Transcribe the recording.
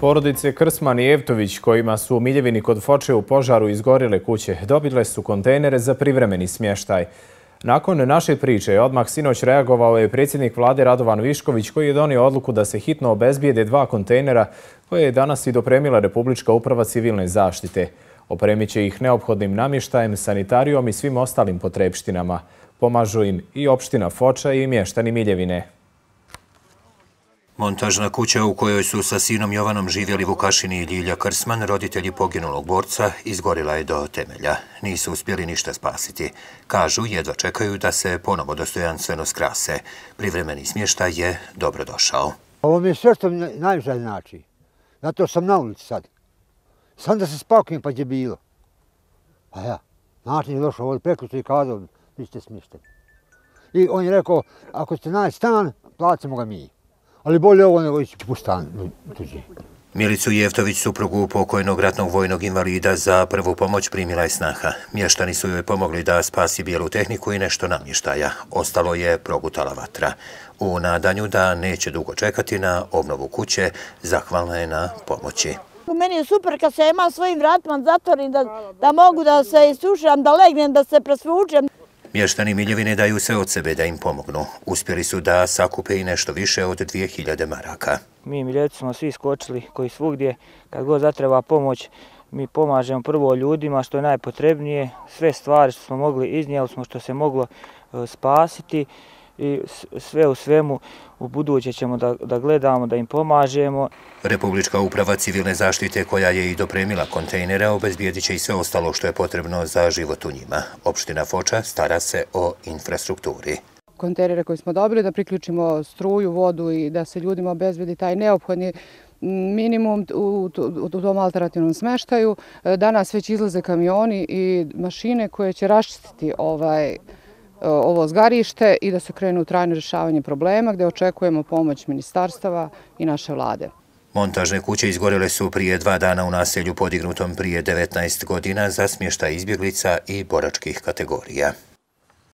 Porodice Krsman i Evtović, kojima su Miljevini kod Foče u požaru izgorile kuće, dobile su kontejnere za privremeni smještaj. Nakon naše priče, odmah sinoć reagovao je predsjednik vlade Radovan Višković, koji je donio odluku da se hitno obezbijede dva kontejnera koje je danas i dopremila Republička uprava civilne zaštite. Opremit će ih neophodnim namještajem, sanitarijom i svim ostalim potrebštinama. Pomažu im i opština Foča i mještani Miljevine. Montažna kuća u kojoj su sa sinom Jovanom živjeli Vukašini i Ljilja Krsman, roditelji poginulog borca, izgorila je do temelja. Nisu uspjeli ništa spasiti. Kažu, jedva čekaju da se ponovo dostojanstveno skrase. Privremeni smještaj je dobrodošao. Ovo mi je sve što mi najviše znači. Zato sam na ulici sad. Sam da se spakujem pa je bilo. Pa ja, način je došao ovdje preko i kazao, vi ste smješteni. I on je rekao, ako ste naći stan, placimo ga mi ali bolje ovo nego ići pustan tuđi. Milicu Jevtović, suprugu pokojnog ratnog vojnog invalida, za prvu pomoć primila je snaha. Mještani su joj pomogli da spasi bijelu tehniku i nešto namještaja. Ostalo je progutala vatra. U nadanju da neće dugo čekati na obnovu kuće, zahvalna je na pomoći. Meni je super kad se imam svojim vratima zatvorim, da, da mogu da se isušam, da legnem, da se presvučem. Mještani Miljevine daju sve od sebe da im pomognu. Uspjeli su da sakupe i nešto više od 2000 maraka. Mi Miljevci smo svi skočili koji svugdje. Kad god zatreba pomoć, mi pomažemo prvo ljudima što je najpotrebnije. Sve stvari što smo mogli iznijeli smo što se moglo e, spasiti i sve u svemu u buduće ćemo da, da gledamo, da im pomažemo. Republička uprava civilne zaštite koja je i dopremila kontejnere obezbijedit će i sve ostalo što je potrebno za život u njima. Opština Foča stara se o infrastrukturi. Kontejnere koje smo dobili da priključimo struju, vodu i da se ljudima obezbijedi taj neophodni minimum u, u tom alternativnom smeštaju. Danas već izlaze kamioni i mašine koje će raščistiti ovaj E, ovo zgarište i da se krenu u trajno rješavanje problema gdje očekujemo pomoć ministarstava i naše vlade. Montažne kuće izgorele su prije dva dana u naselju podignutom prije 19 godina za smještaj izbjeglica i boračkih kategorija.